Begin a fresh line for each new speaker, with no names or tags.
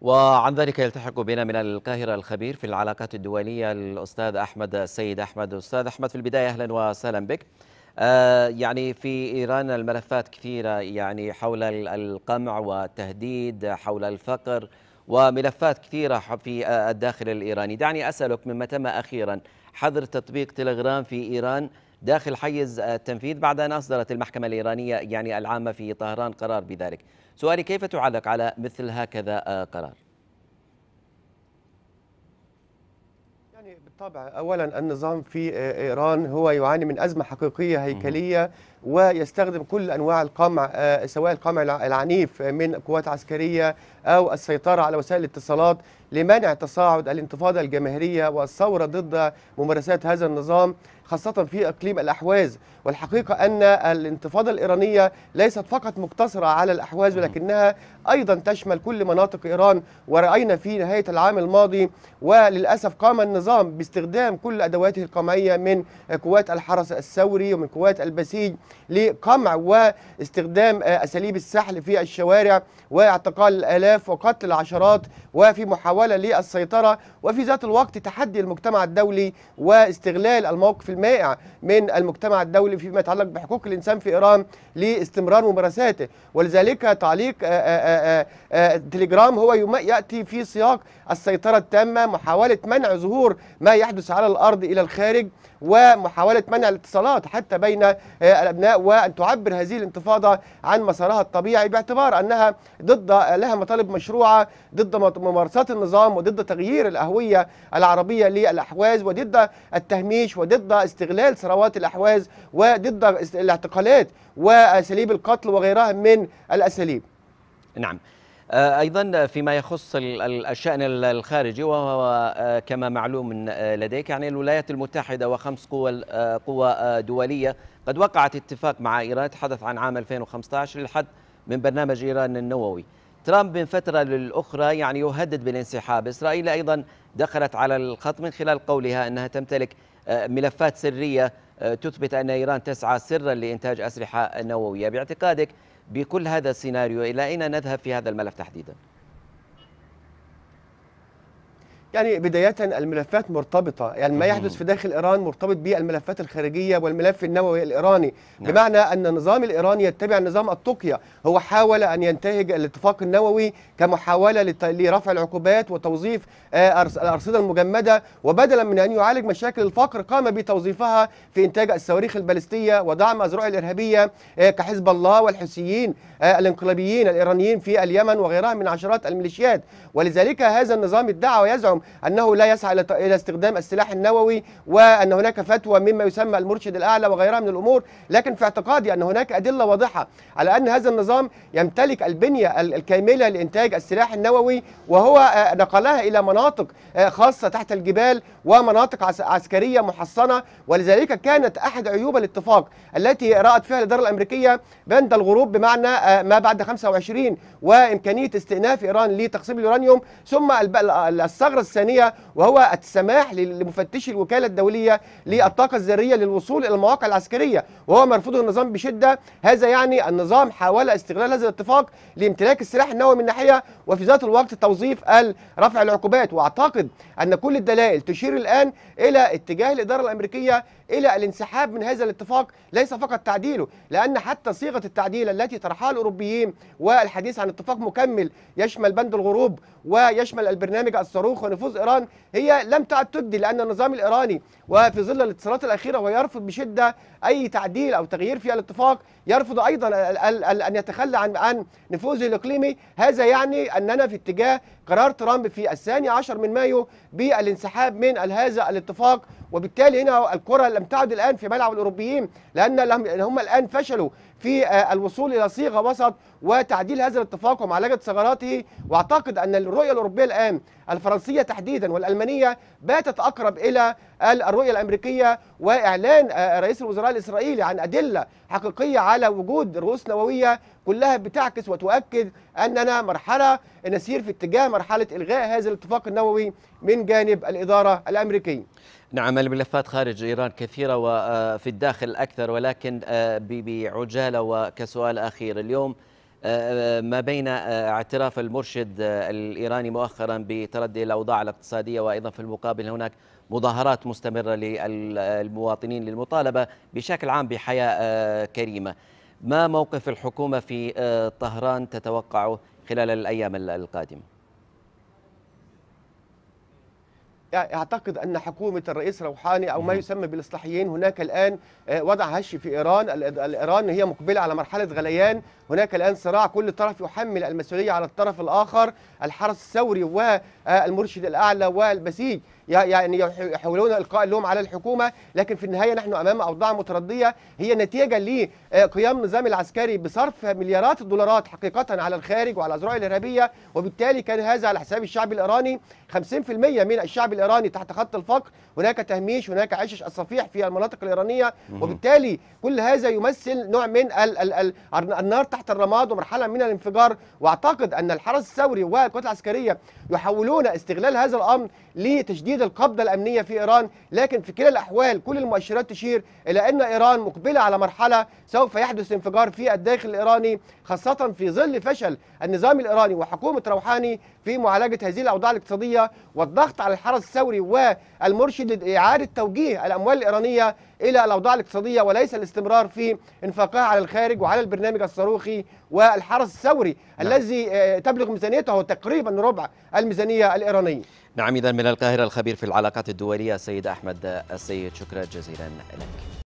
وعن ذلك يلتحق بنا من القاهرة الخبير في العلاقات الدولية الأستاذ أحمد السيد أحمد. أستاذ أحمد في البداية أهلا وسهلا بك. آه يعني في إيران الملفات كثيرة يعني حول القمع والتهديد حول الفقر وملفات كثيرة في الداخل الإيراني. دعني أسألك مما تم أخيرا حظر تطبيق تلغرام في إيران داخل حيز التنفيذ بعد أن أصدرت المحكمة الإيرانية يعني العامة في طهران قرار بذلك. سؤالي كيف تعلق على مثل هكذا قرار؟
يعني بالطبع أولا النظام في إيران هو يعاني من أزمة حقيقية هيكلية ويستخدم كل أنواع القمع سواء القمع العنيف من قوات عسكرية أو السيطرة على وسائل الاتصالات. لمنع تصاعد الانتفاضة الجماهيرية والثورة ضد ممارسات هذا النظام خاصة في إقليم الأحواز. والحقيقة أن الانتفاضة الإيرانية ليست فقط مقتصرة على الأحواز ولكنها أيضا تشمل كل مناطق إيران. ورأينا في نهاية العام الماضي وللأسف قام النظام باستخدام كل أدواته القمعية من قوات الحرس الثوري ومن قوات البسيج لقمع واستخدام أساليب السحل في الشوارع واعتقال الآلاف وقتل العشرات وفي محاولة للسيطرة وفي ذات الوقت تحدي المجتمع الدولي واستغلال الموقف المائع من المجتمع الدولي فيما يتعلق بحقوق الإنسان في إيران لاستمرار ممارساته ولذلك تعليق آآ آآ تليجرام هو يأتي في سياق السيطرة التامة محاولة منع ظهور ما يحدث على الأرض إلى الخارج ومحاولة منع الاتصالات حتى بين الأبناء وأن تعبر هذه الانتفاضة عن مسارها الطبيعي باعتبار أنها ضد لها مطالب مشروعة ضد ممارسات النظام وضد تغيير الأهوية العربية للأحواز وضد التهميش وضد استغلال ثروات الأحواز وضد الاعتقالات وأساليب القتل وغيرها من الأساليب.
نعم. أيضا فيما يخص الشأن الخارجي وهو كما معلوم لديك يعني الولايات المتحدة وخمس قوى قوى دولية قد وقعت اتفاق مع إيران يتحدث عن عام 2015 للحد من برنامج إيران النووي. ترامب من فترة للأخرى يعني يهدد بالانسحاب إسرائيل أيضا دخلت على الخط من خلال قولها أنها تمتلك ملفات سرية تثبت أن إيران تسعى سرا لإنتاج أسلحة نووية باعتقادك بكل هذا السيناريو إلى أين نذهب في هذا الملف تحديدا؟
يعني بداية الملفات مرتبطة يعني ما يحدث في داخل إيران مرتبط بالملفات الخارجية والملف النووي الإيراني. نعم. بمعنى أن النظام الإيراني يتبع نظام التقية هو حاول أن ينتهج الاتفاق النووي كمحاولة لرفع العقوبات وتوظيف الأرصدة المجمدة. وبدلا من أن يعالج مشاكل الفقر قام بتوظيفها في إنتاج الصواريخ البالستية ودعم أذرع الإرهابية كحزب الله والحوثيين الانقلابيين الإيرانيين في اليمن وغيرها من عشرات الميليشيات. ولذلك هذا النظام ادعى ويزعم أنه لا يسعى إلى استخدام السلاح النووي وأن هناك فتوى مما يسمى المرشد الأعلى وغيرها من الأمور لكن في اعتقادي أن هناك أدلة واضحة على أن هذا النظام يمتلك البنية الكاملة لإنتاج السلاح النووي وهو نقلها إلى مناطق خاصة تحت الجبال ومناطق عسكرية محصنة. ولذلك كانت أحد عيوب الاتفاق التي رأت فيها الإدارة الأمريكية بند الغروب بمعنى ما بعد 25 وإمكانية استئناف إيران لتقسيم اليورانيوم ثم الثغرة الثانية وهو السماح لمفتشي الوكالة الدولية للطاقة الذرية للوصول إلى المواقع العسكرية وهو مرفوضه النظام بشدة. هذا يعني النظام حاول استغلال هذا الاتفاق لامتلاك السلاح النووي من ناحية وفي ذات الوقت توظيف رفع العقوبات. وأعتقد أن كل الدلائل تشير الآن إلى اتجاه الإدارة الأمريكية إلى الانسحاب من هذا الاتفاق. ليس فقط تعديله لأن حتى صيغة التعديل التي طرحها الأوروبيين والحديث عن اتفاق مكمل يشمل بند الغروب ويشمل البرنامج الصاروخ ونفوذ إيران هي لم تعد تجدي لأن النظام الإيراني وفي ظل الاتصالات الأخيرة ويرفض بشدة أي تعديل أو تغيير في الاتفاق يرفض أيضا أن يتخلى عن عن نفوذه الإقليمي. هذا يعني أننا في اتجاه قرار ترامب في الثاني عشر من مايو بالانسحاب من هذا الاتفاق. وبالتالي هنا الكرة لم تعد الآن في ملعب الأوروبيين لأن هم الآن فشلوا في الوصول إلى صيغة وسط وتعديل هذا الاتفاق ومعالجة ثغراته. وأعتقد أن الرؤية الأوروبية الآن الفرنسية تحديدا والألمانية باتت أقرب إلى الرؤية الأمريكية. وإعلان رئيس الوزراء الإسرائيلي عن أدلة حقيقية على وجود رؤوس نووية كلها بتعكس وتؤكد أننا مرحلة نسير في اتجاه مرحلة إلغاء هذا الاتفاق النووي من جانب الإدارة الأمريكية.
نعم الملفات خارج إيران كثيرة وفي الداخل أكثر ولكن بعجالة وكسؤال أخير اليوم ما بين اعتراف المرشد الإيراني مؤخرا بتردي الأوضاع الاقتصادية وأيضا في المقابل هناك مظاهرات مستمرة للمواطنين للمطالبة بشكل عام بحياة كريمة ما موقف الحكومة في طهران تتوقعه خلال الأيام القادمة؟
أعتقد أن حكومة الرئيس روحاني أو ما يسمى بالإصلاحيين هناك الآن وضع هش في إيران. ايران هي مقبلة على مرحلة غليان. هناك الآن صراع كل طرف يحمل المسؤولية على الطرف الآخر. الحرس الثوري والمرشد الأعلى والبسيج يعني يحاولون إلقاء اللوم على الحكومة. لكن في النهاية نحن أمام أوضاع متردية. هي نتيجة لقيام النظام العسكري بصرف مليارات الدولارات حقيقة على الخارج وعلى الازرع الإرهابية. وبالتالي كان هذا على حساب الشعب الإيراني 50% من الشعب الإيراني تحت خط الفقر هناك تهميش هناك عشش الصفيح في المناطق الإيرانية وبالتالي كل هذا يمثل نوع من ال ال ال النار تحت الرماد ومرحلة من الانفجار. وأعتقد أن الحرس الثوري والقوات العسكرية يحاولون استغلال هذا الأمر لتشديد القبضة الأمنية في إيران لكن في كلا الأحوال كل المؤشرات تشير إلى أن إيران مقبلة على مرحلة سوف يحدث انفجار في الداخل الإيراني خاصة في ظل فشل النظام الإيراني وحكومة روحاني في معالجة هذه الأوضاع الاقتصادية والضغط على الحرس الثوري والمرشد لإعادة توجيه الأموال الإيرانية إلى الأوضاع الاقتصادية وليس الاستمرار في انفاقها على الخارج وعلى البرنامج الصاروخي والحرس الثوري نعم. الذي تبلغ ميزانيته تقريبا ربع الميزانية الإيرانية.
نعم اذا من القاهرة الخبير في العلاقات الدولية السيد أحمد السيد شكرا جزيلا لك.